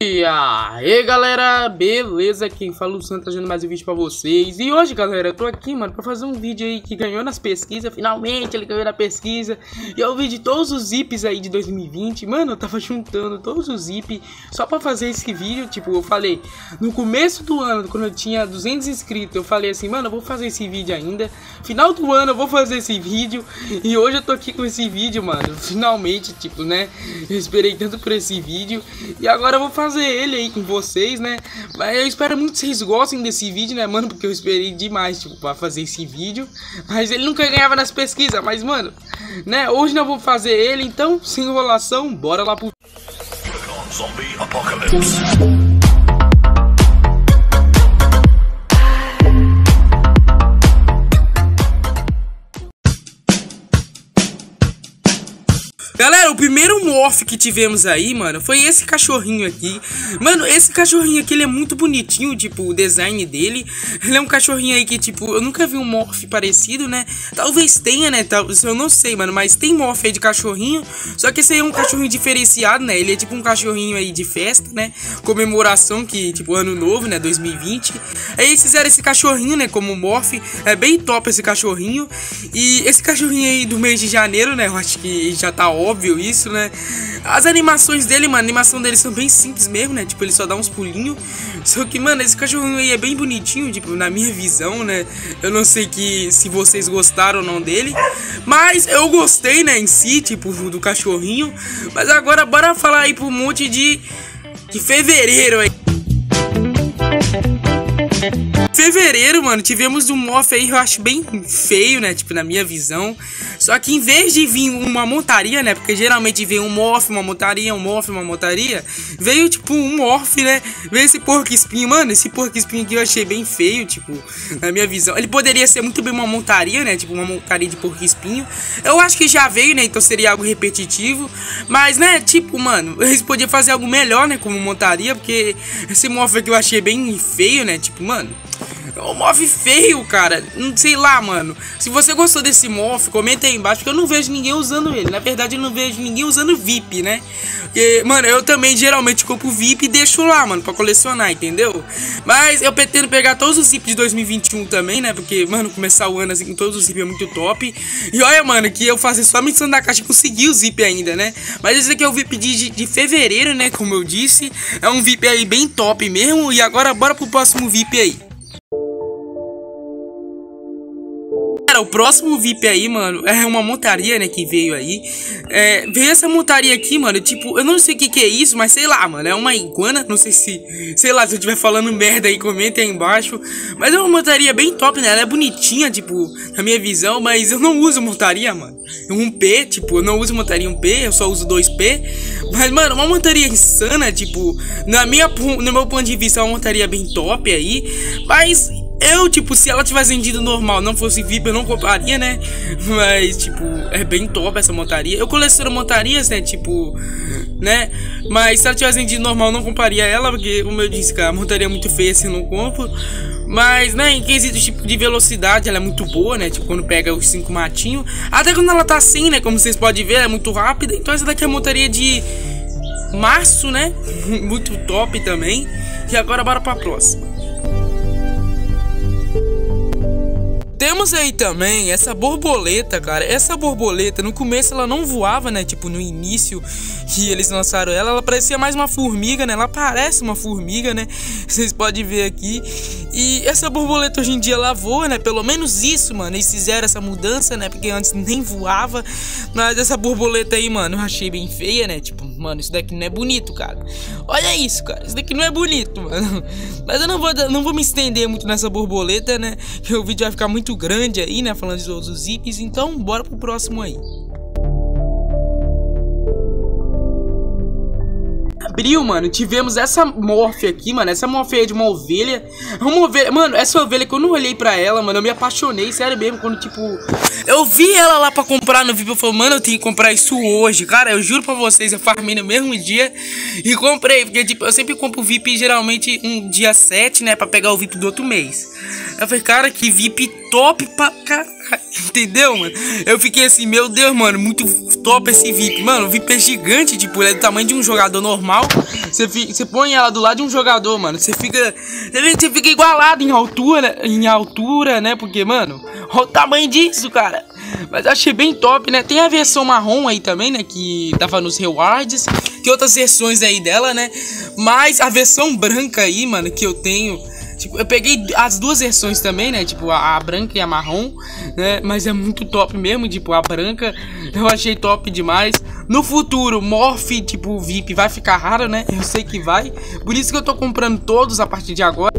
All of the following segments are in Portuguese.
E aí galera, beleza? Quem fala o Santos trazendo mais um vídeo pra vocês. E hoje galera, eu tô aqui mano pra fazer um vídeo aí que ganhou nas pesquisas. Finalmente ele ganhou na pesquisa. E é o vídeo de todos os zips aí de 2020 Mano, eu tava juntando todos os zips só pra fazer esse vídeo. Tipo, eu falei, no começo do ano, quando eu tinha 200 inscritos Eu falei assim, mano, eu vou fazer esse vídeo ainda. Final do ano eu vou fazer esse vídeo. E hoje eu tô aqui com esse vídeo, mano. Finalmente, tipo, né? Eu esperei tanto por esse vídeo. E agora eu vou fazer fazer ele aí com vocês, né? Mas eu espero muito que vocês gostem desse vídeo, né, mano? Porque eu esperei demais, tipo, pra fazer esse vídeo. Mas ele nunca ganhava nas pesquisas, mas, mano, né? Hoje não vou fazer ele, então, sem enrolação, bora lá pro... Zombie Apocalypse. Galera, o primeiro morph que tivemos aí, mano, foi esse cachorrinho aqui. Mano, esse cachorrinho aqui, ele é muito bonitinho, tipo, o design dele. Ele é um cachorrinho aí que, tipo, eu nunca vi um morph parecido, né? Talvez tenha, né? Talvez, eu não sei, mano, mas tem morph aí de cachorrinho. Só que esse aí é um cachorrinho diferenciado, né? Ele é tipo um cachorrinho aí de festa, né? Comemoração que, tipo, ano novo, né? 2020. Aí eles fizeram esse cachorrinho, né? Como morph. É bem top esse cachorrinho. E esse cachorrinho aí do mês de janeiro, né? Eu acho que já tá óbvio óbvio isso, né? As animações dele, mano, a animação dele são bem simples mesmo, né? Tipo, ele só dá uns pulinhos. Só que, mano, esse cachorrinho aí é bem bonitinho, tipo, na minha visão, né? Eu não sei que se vocês gostaram ou não dele. Mas eu gostei, né, em si, tipo, do cachorrinho. Mas agora bora falar aí pro monte de, de fevereiro aí. Fevereiro, mano, tivemos um moff aí, eu acho bem feio, né? Tipo, na minha visão. Só que em vez de vir uma montaria, né? Porque geralmente vem um morph, uma montaria, um morph, uma montaria. Veio tipo um morph, né? Veio esse porco espinho. Mano, esse porco espinho aqui eu achei bem feio, tipo, na minha visão. Ele poderia ser muito bem uma montaria, né? Tipo, uma montaria de porco espinho. Eu acho que já veio, né? Então seria algo repetitivo. Mas, né? Tipo, mano, eles podiam fazer algo melhor, né? Como montaria. Porque esse morph aqui eu achei bem feio, né? Tipo, 们。É um mof feio, cara. Não sei lá, mano. Se você gostou desse mof, comenta aí embaixo, porque eu não vejo ninguém usando ele. Na verdade, eu não vejo ninguém usando VIP, né? Mano, eu também geralmente compro VIP e deixo lá, mano, pra colecionar, entendeu? Mas eu pretendo pegar todos os VIP de 2021 também, né? Porque, mano, começar o ano assim com todos os VIP é muito top. E olha, mano, que eu fazer só a missão da caixa e conseguir o zip ainda, né? Mas esse aqui é o VIP de, de fevereiro, né? Como eu disse. É um VIP aí bem top mesmo. E agora bora pro próximo VIP aí. O próximo VIP aí, mano, é uma montaria, né, que veio aí. É, veio essa montaria aqui, mano, tipo, eu não sei o que que é isso, mas sei lá, mano, é uma iguana, não sei se, sei lá, se eu estiver falando merda aí, comenta aí embaixo. Mas é uma montaria bem top, né, ela é bonitinha, tipo, na minha visão, mas eu não uso montaria, mano. Um P, tipo, eu não uso montaria 1P, eu só uso 2P. Mas, mano, uma montaria insana, tipo, na minha, no meu ponto de vista, é uma montaria bem top aí. Mas eu, tipo, se ela tivesse vendido normal, não fosse VIP, eu não compraria, né? Mas, tipo, é bem top essa montaria. Eu coleciono montarias, né? Tipo, né? Mas se ela tivesse vendido normal, eu não compraria ela, porque, como eu disse, cara, a montaria é muito feia, assim, não compro. Mas, né, em quesito tipo de velocidade, ela é muito boa, né? Tipo, quando pega os cinco matinhos. Até quando ela tá assim, né? Como vocês podem ver, ela é muito rápida. Então essa daqui é a montaria de março, né? muito top também. E agora bora pra próxima. Temos aí também essa borboleta, cara. Essa borboleta, no começo ela não voava, né? Tipo, no início que eles lançaram ela, ela parecia mais uma formiga, né? Ela parece uma formiga, né? Vocês podem ver aqui. E essa borboleta hoje em dia ela voa, né? Pelo menos isso, mano. Eles fizeram essa mudança, né? Porque antes nem voava. Mas essa borboleta aí, mano, eu achei bem feia, né? Tipo, mano, isso daqui não é bonito, cara. Olha isso, cara. Isso daqui não é bonito, mano. Mas eu não vou, não vou me estender muito nessa borboleta, né? Que o vídeo vai ficar muito grande aí, né? Falando de todos os zips. Então, bora pro próximo aí. Abril, mano, tivemos essa morfe aqui, mano. Essa morfe aí de uma ovelha. Uma ovelha. Mano, essa ovelha que eu não olhei pra ela, mano, eu me apaixonei, sério mesmo, quando, tipo. Eu vi ela lá pra comprar no VIP. Eu falei, mano, eu tenho que comprar isso hoje. Cara, eu juro pra vocês, eu farmei no mesmo dia e comprei. Porque, tipo, eu sempre compro VIP geralmente um dia 7, né? Pra pegar o VIP do outro mês. Eu falei, cara, que VIP top pra caralho. Entendeu, mano? Eu fiquei assim, meu Deus, mano, muito top esse VIP. Mano, o VIP é gigante, tipo, ele é do tamanho de um jogador normal. Você, você põe ela do lado de um jogador, mano. Você fica. Você fica igualado em altura, em altura, né? Porque, mano, olha o tamanho disso, cara. Mas achei bem top, né? Tem a versão marrom aí também, né? Que tava nos rewards. Tem outras versões aí dela, né? Mas a versão branca aí, mano, que eu tenho Tipo, eu peguei as duas versões também, né? Tipo, a, a, branca e a marrom, né? Mas é muito top mesmo, tipo, a branca eu achei top demais. No futuro, Morph, tipo, VIP vai ficar raro, né? Eu sei que vai. Por isso que eu tô comprando todos a partir de agora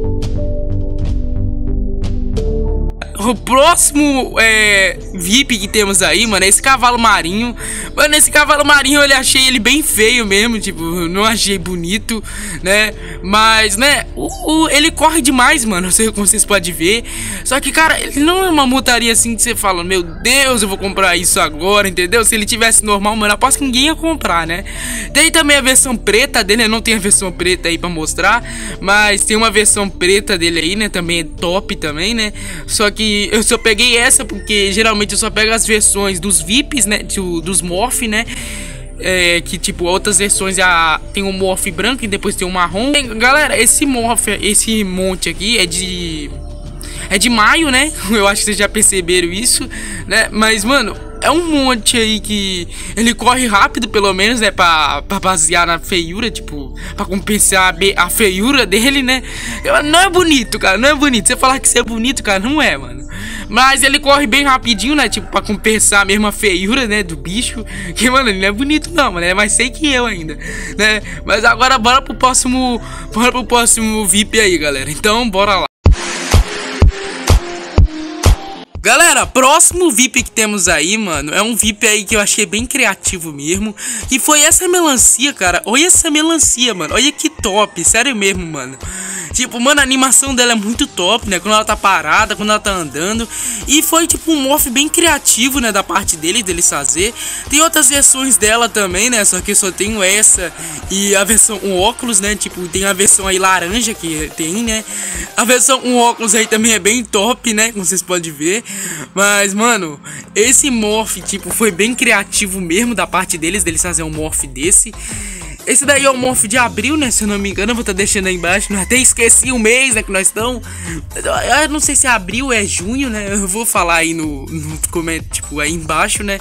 o próximo é, VIP que temos aí, mano, é esse cavalo marinho. Mano, esse cavalo marinho eu achei ele bem feio mesmo, tipo, não achei bonito, né? Mas, né, o, o, ele corre demais, mano, não sei como vocês podem ver. Só que, cara, ele não é uma montaria assim que você fala, meu Deus, eu vou comprar isso agora, entendeu? Se ele tivesse normal, mano, aposto que ninguém ia comprar, né? Tem também a versão preta dele, né? Não tem a versão preta aí pra mostrar, mas tem uma versão preta dele aí, né? Também é top também, né? Só que eu só peguei essa porque geralmente eu só pego as versões dos VIPs, né? dos Morph, né? É, que tipo outras versões a, tem um morph branco e depois tem um marrom. Galera, esse morph, esse monte aqui é de é de maio, né? Eu acho que vocês já perceberam isso, né? Mas mano, é um monte aí que ele corre rápido, pelo menos, né? Pra, pra basear na feiura, tipo, pra compensar a, a feiura dele, né? Não é bonito, cara, não é bonito. Você falar que isso é bonito, cara, não é, mano. Mas ele corre bem rapidinho, né? Tipo, pra compensar a mesma feiura, né? Do bicho. Que, mano, ele não é bonito, não, mano. É mais sei que eu ainda, né? Mas agora bora pro próximo. Bora pro próximo VIP aí, galera. Então, bora lá. Galera, próximo VIP que temos aí, mano, é um VIP aí que eu achei bem criativo mesmo. Que foi essa melancia, cara. Olha essa melancia, mano. Olha que top, sério mesmo, mano. Tipo, mano, a animação dela é muito top, né? Quando ela tá parada, quando ela tá andando. E foi, tipo, um morph bem criativo, né? Da parte dele, dele fazer. Tem outras versões dela também, né? Só que eu só tenho essa e a versão um óculos, né? Tipo, tem a versão aí laranja que tem, né? A versão um óculos aí também é bem top, né? Como vocês podem ver. Mas, mano, esse morph, tipo, foi bem criativo mesmo da parte deles, deles fazer um morph desse. Esse daí é o Morph de abril, né? Se eu não me engano, eu vou estar tá deixando aí embaixo. Até esqueci o mês, né? Que nós estamos. Eu não sei se é abril é junho, né? Eu vou falar aí no, no comentário, tipo, aí embaixo, né?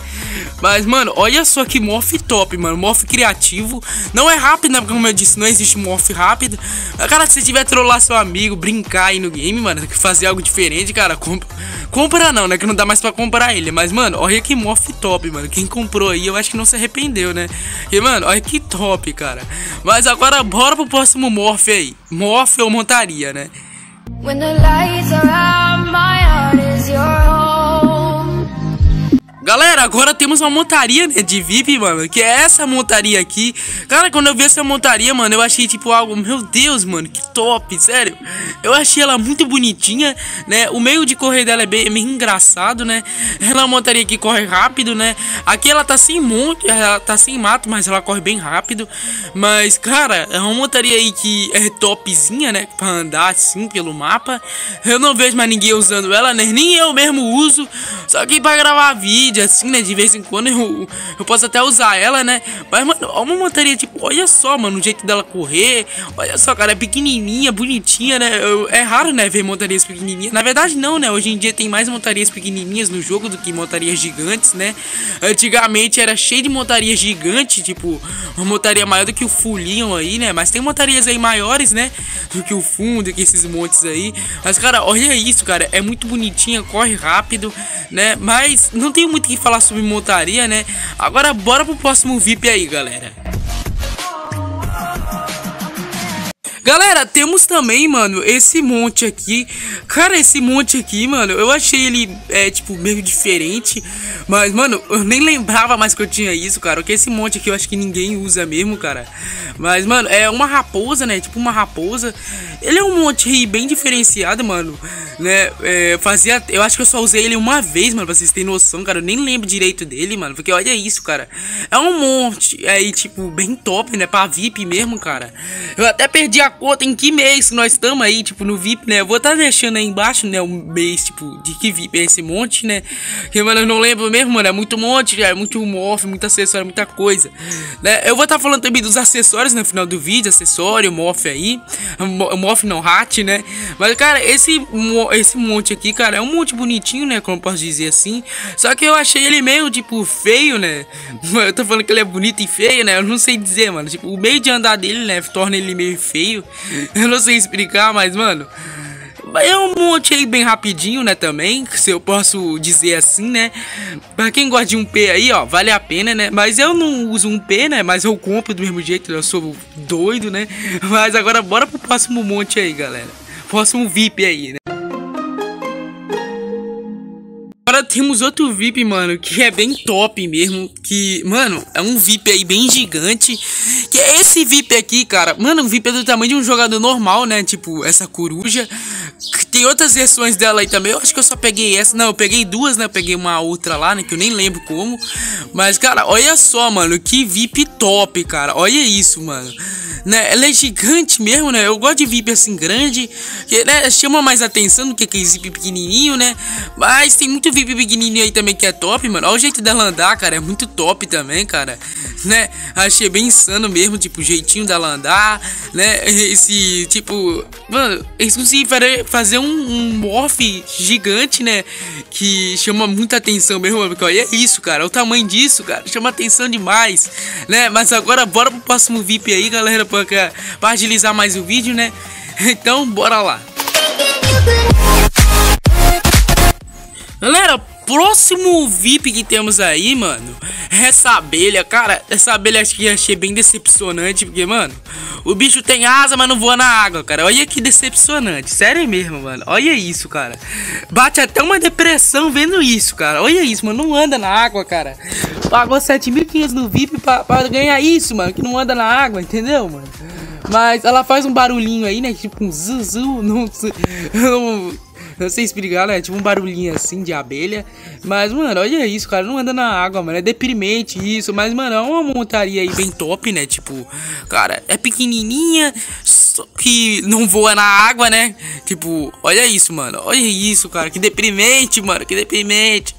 Mas, mano, olha só que Morph top, mano. Morph criativo. Não é rápido, né? Como eu disse, não existe Morph rápido. Cara, se você tiver trollar seu amigo, brincar aí no game, mano, fazer algo diferente, cara, compra. Compra não, né? Que não dá mais pra comprar ele. Mas, mano, olha que Morph top, mano. Quem comprou aí, eu acho que não se arrependeu, né? E, mano, olha que top, cara. Mas agora bora pro próximo Morph aí. Ou montaria, né? When the lights are out, my Galera, agora temos uma montaria, né, de VIP, mano, que é essa montaria aqui. Cara, quando eu vi essa montaria, mano, eu achei, tipo, algo, meu Deus, mano, que top, sério. Eu achei ela muito bonitinha, né, o meio de correr dela é bem, bem engraçado, né. Ela é uma montaria que corre rápido, né. Aqui ela tá sem monte, ela tá sem mato, mas ela corre bem rápido. Mas, cara, é uma montaria aí que é topzinha, né, pra andar assim pelo mapa. Eu não vejo mais ninguém usando ela, né, nem eu mesmo uso, só que pra gravar vídeo assim, né? De vez em quando eu, eu posso até usar ela, né? Mas, mano, uma montaria, tipo, olha só, mano, o jeito dela correr. Olha só, cara, é pequenininha, bonitinha, né? Eu, é raro, né, ver montarias pequenininhas. Na verdade, não, né? Hoje em dia tem mais montarias pequenininhas no jogo do que montarias gigantes, né? Antigamente era cheio de montarias gigantes, tipo, uma montaria maior do que o Fulion aí, né? Mas tem montarias aí maiores, né? Do que o Fundo, que esses montes aí. Mas, cara, olha isso, cara. É muito bonitinha, corre rápido, né? Mas não tem muito que falar sobre montaria, né? Agora bora pro próximo VIP aí, galera. Galera, temos também, mano, esse monte aqui. Cara, esse monte aqui, mano, eu achei ele, é, tipo, meio diferente. Mas, mano, eu nem lembrava mais que eu tinha isso, cara. Porque esse monte aqui eu acho que ninguém usa mesmo, cara. Mas, mano, é uma raposa, né? Tipo uma raposa. Ele é um monte aí bem diferenciado, mano. né? É, fazia. Eu acho que eu só usei ele uma vez, mano, pra vocês terem noção, cara. Eu nem lembro direito dele, mano. Porque olha isso, cara. É um monte aí, tipo, bem top, né? Pra VIP mesmo, cara. Eu até perdi a conta em que mês nós estamos aí, tipo, no VIP, né? Eu vou estar tá deixando aí embaixo, né? O mês, tipo, de que VIP é esse monte, né? Que, mano, eu não lembro mesmo, mano. É muito monte, é muito morph, muito acessório, muita coisa. Né? Eu vou estar tá falando também dos acessórios no final do vídeo, acessório, morph aí. Morph não, hat, né? Mas, cara, esse, esse monte aqui, cara, é um monte bonitinho, né? Como posso dizer assim. Só que eu achei ele meio, tipo, feio, né? Eu tô falando que ele é bonito e feio, né? Eu não sei dizer, mano. Tipo, o meio de andar dele, né? Torna ele meio feio. Eu não sei explicar, mas, mano. É um monte aí bem rapidinho, né, também, se eu posso dizer assim, né. Pra quem gosta de um P aí, ó, vale a pena, né. Mas eu não uso um P, né, mas eu compro do mesmo jeito, eu sou doido, né. Mas agora bora pro próximo monte aí, galera. Próximo VIP aí, né. Temos outro VIP, mano, que é bem top mesmo. Que, mano, é um VIP aí bem gigante. Que é esse VIP aqui, cara. Mano, o VIP é do tamanho de um jogador normal, né? Tipo, essa coruja. Tem outras versões dela aí também. Eu acho que eu só peguei essa. Não, eu peguei duas, né? Eu peguei uma outra lá, né? Que eu nem lembro como. Mas, cara, olha só, mano. Que VIP top, cara. Olha isso, mano né? Ela é gigante mesmo, né? Eu gosto de VIP assim grande, que né, chama mais atenção do que aquele VIP pequenininho, né? Mas tem muito VIP pequenininho aí também que é top, mano. Olha o jeito dela andar, cara, é muito top também, cara, né? Achei bem insano mesmo, tipo, o jeitinho dela andar, né? Esse, tipo, mano, eles conseguiram fazer um, um morph gigante, né? Que chama muita atenção mesmo, porque olha isso, cara, o tamanho disso, cara, chama atenção demais, né? Mas agora bora pro próximo VIP aí, galera, pra, pra agilizar mais o vídeo, né? Então, bora lá. Galera, próximo VIP que temos aí, mano, essa abelha. Cara, essa abelha acho que achei bem decepcionante, porque, mano, o bicho tem asa, mas não voa na água, cara. Olha que decepcionante. Sério mesmo, mano. Olha isso, cara. Bate até uma depressão vendo isso, cara. Olha isso, mano. Não anda na água, cara. Pagou 7.500 no VIP pra, pra ganhar isso, mano. Que não anda na água, entendeu, mano? Mas ela faz um barulhinho aí, né? Tipo um zuzu. Não, não, não sei explicar, né? Tipo um barulhinho assim de abelha. Mas, mano, olha isso, cara. Não anda na água, mano. É deprimente isso. Mas, mano, é uma montaria aí bem top, né? Tipo, cara, é pequenininha, só que não voa na água, né? Tipo, olha isso, mano. Olha isso, cara. Que deprimente, mano. Que deprimente.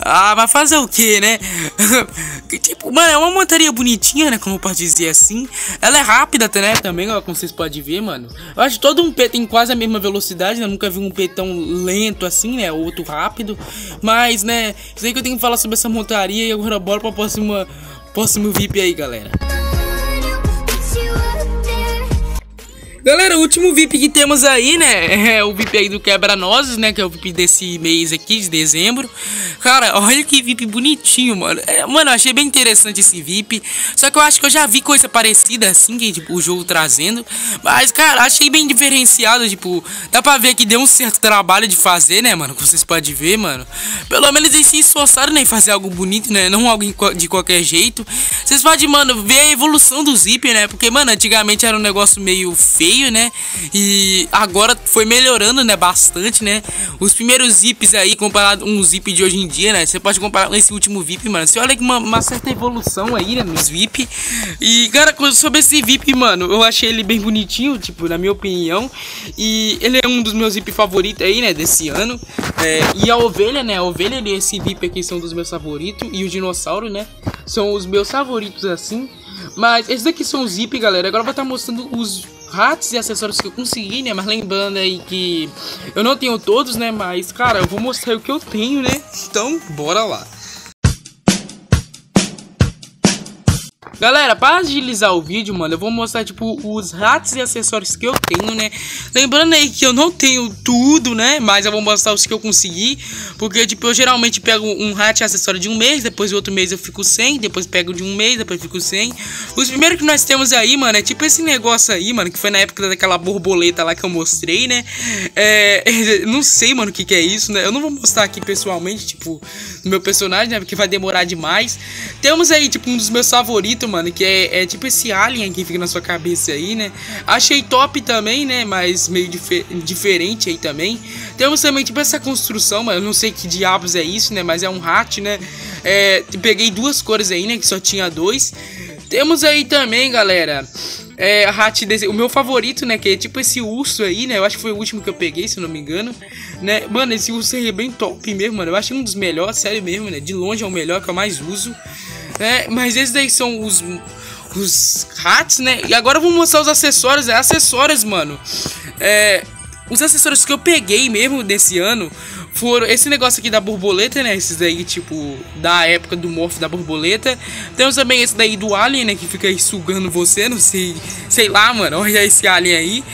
Ah, mas fazer o que, né? tipo, mano, é uma montaria bonitinha, né? Como eu posso dizer assim. Ela é rápida, né? Também, como vocês podem ver, mano. Eu acho que todo um P tem quase a mesma velocidade, né? Eu nunca vi um P tão lento assim, né? Outro rápido. Mas, né? Isso aí que eu tenho que falar sobre essa montaria. E agora bora pra próxima, próximo VIP aí, galera. Galera, o último VIP que temos aí, né, é o VIP aí do Quebra-Nozes, né, que é o VIP desse mês aqui, de dezembro. Cara, olha que VIP bonitinho, mano. É, mano, achei bem interessante esse VIP, só que eu acho que eu já vi coisa parecida assim, que, tipo, o jogo trazendo. Mas, cara, achei bem diferenciado, tipo, dá pra ver que deu um certo trabalho de fazer, né, mano, que vocês podem ver, mano. Pelo menos eles se esforçaram, né, em fazer algo bonito, né, não algo de qualquer jeito. Vocês podem, mano, ver a evolução do Zip, né, porque, mano, antigamente era um negócio meio feio feio, né? E agora foi melhorando, né? Bastante, né? Os primeiros zips aí, comparado um zip de hoje em dia, né? Você pode comparar com esse último VIP, mano. Você olha que uma, uma certa evolução aí, né? Nos VIP. E, cara, sobre esse VIP, mano, eu achei ele bem bonitinho, tipo, na minha opinião. E ele é um dos meus VIP favoritos aí, né? Desse ano. É, e a ovelha, né? A ovelha e esse VIP aqui são dos meus favoritos. E o dinossauro, né? São os meus favoritos assim. Mas esses aqui são os zip, galera. Agora eu vou estar mostrando os hats e acessórios que eu consegui, né? Mas lembrando aí que eu não tenho todos, né? Mas, cara, eu vou mostrar o que eu tenho, né? Então, bora lá. Galera, para agilizar o vídeo, mano, eu vou mostrar, tipo, os hats e acessórios que eu tenho, né? Lembrando aí que eu não tenho tudo, né? Mas eu vou mostrar os que eu consegui. Porque, tipo, eu geralmente pego um hat e acessório de um mês, depois o outro mês eu fico sem, depois pego de um mês, depois fico sem. Os primeiros que nós temos aí, mano, é tipo esse negócio aí, mano, que foi na época daquela borboleta lá que eu mostrei, né? É, não sei, mano, o que que é isso, né? Eu não vou mostrar aqui pessoalmente, tipo, do meu personagem, né? Porque vai demorar demais. Temos aí, tipo, um dos meus favoritos, mano, que é, é tipo esse alien que fica na sua cabeça aí, né? Achei top também, né? Mas meio dif diferente aí também. Temos também, tipo, essa construção, mano. Eu não sei que diabos é isso, né? Mas é um hat, né? É, peguei duas cores aí, né? Que só tinha dois. Temos aí também, galera. É, hat o meu favorito, né? Que é tipo esse urso aí, né? Eu acho que foi o último que eu peguei, se não me engano. Né? Mano, esse urso aí é bem top mesmo, mano. Eu acho um dos melhores, sério mesmo, né? De longe é o melhor que eu mais uso. Né? Mas esses daí são os, os hats, né? E agora eu vou mostrar os acessórios. É acessórios, mano. É, os acessórios que eu peguei mesmo desse ano foram esse negócio aqui da borboleta, né? Esses daí, tipo, da época do morph da borboleta. Temos também esse daí do alien, né? Que fica aí sugando você, não sei. Sei lá, mano. Olha esse alien aí.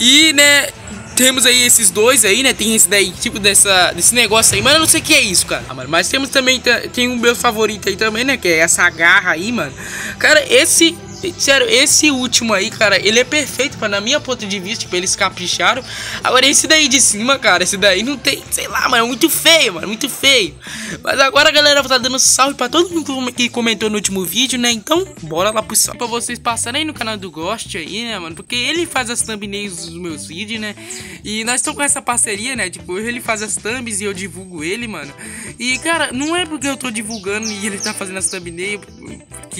E, né? Temos aí esses dois aí, né? Tem esse daí, tipo, dessa, desse negócio aí. Mas eu não sei o que é isso, cara. mano, mas temos também, tem um meu favorito aí também, né? Que é essa garra aí, mano. Cara, esse Sério, esse último aí, cara, ele é perfeito, para na minha ponto de vista, tipo, eles capricharam. Agora, esse daí de cima, cara, esse daí não tem, sei lá, mano, é muito feio, mano, muito feio. Mas agora, galera, tá dando salve pra todo mundo que comentou no último vídeo, né? Então, bora lá pro salve. Pra vocês passarem aí no canal do Ghost aí, né, mano? Porque ele faz as thumbnails dos meus vídeos, né? E nós estamos com essa parceria, né? Tipo, ele faz as thumbs e eu divulgo ele, mano. E, cara, não é porque eu tô divulgando e ele tá fazendo as thumbnails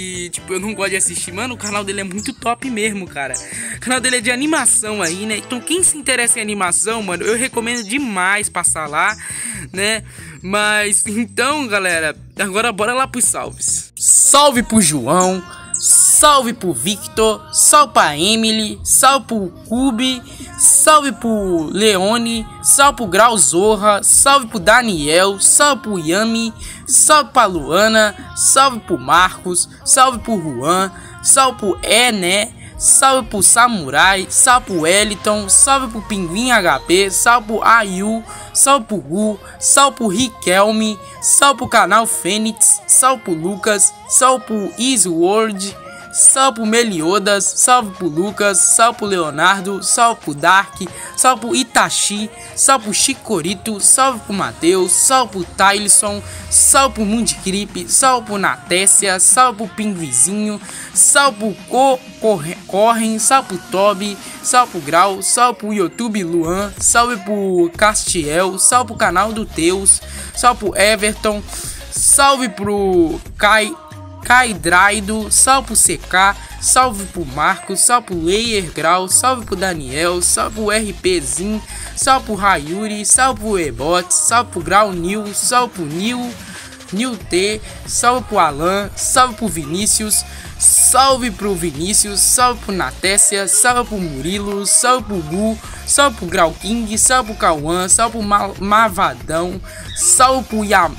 que, tipo, eu não gosto de assistir, mano. O canal dele é muito top mesmo, cara. O canal dele é de animação aí, né? Então, quem se interessa em animação, mano, eu recomendo demais passar lá, né? Mas, então, galera, agora bora lá pros salves. Salve pro João. Salve pro Victor, salve pra Emily, salve pro Cube, salve pro Leone, salve pro Grau Zorra, salve pro Daniel, salve pro Yami, salve pra Luana, salve pro Marcos, salve pro Juan, salve pro Ené, salve pro Samurai, salve pro Wellington, salve pro Pinguim HP, salve pro Ayu, salve pro Gu, salve pro Riquelme, salve pro canal Fênix, salve pro Lucas, salve pro Easy World, salve pro Meliodas, salve pro Lucas, salve pro Leonardo, salve pro Dark, salve pro Itachi, salve pro Chicorito, salve pro Matheus, salve pro Tyson, salve pro Mundicrip, salve pro Natécia, salve pro Pinguizinho, salve pro Co Corre Correm, salve pro Toby, salve pro Grau, salve pro YouTube Luan, salve pro Castiel, salve pro canal do Teus, salve pro Everton, salve pro Kai Caidraido, salve pro CK, salve pro Marcos, salve pro Layer Grau, salve pro Daniel, salve pro RPzinho, salve pro Rayuri, salve pro Ebot, salve pro Grau New, salve pro Nil, Nil T, salve pro Alan, salve pro Vinícius, salve pro Vinícius, salve pro Natécia, salve pro Murilo, salve pro Gu, salve pro Grau King, salve pro Cauã, salve pro Ma Mavadão, salve pro Yam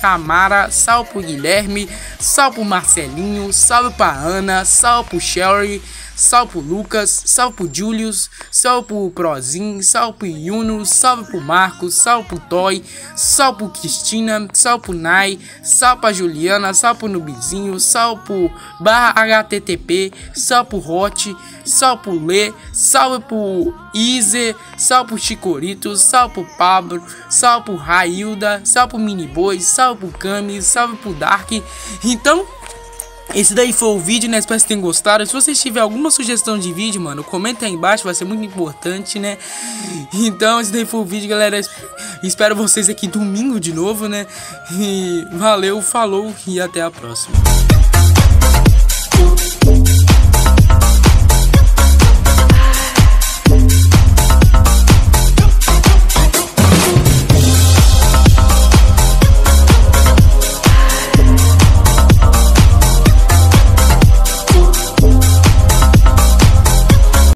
Chamara, salve pro Guilherme, salve pro Marcelinho, salve pra Ana, salve pro Sherry, salve pro Lucas, salve pro Julius, salve pro Prozin, salve pro Yuno, salve pro Marcos, salve pro Toy, salve pro Cristina, salve pro Nai, salve pra Juliana, salve pro Nubizinho, salve pro barra HTTP, salve pro Hot, salve pro Lê, salve pro Ize, salve pro Chicorito, salve pro Pablo, salve pro Railda, salve pro Miniboy, salve pro Kami, salve pro Dark. Então, esse daí foi o vídeo, né? Espero que tenham gostado. Se vocês tiverem alguma sugestão de vídeo, mano, comenta aí embaixo, vai ser muito importante, né? Então, esse daí foi o vídeo, galera. Espero vocês aqui domingo de novo, né? E valeu, falou e até a próxima.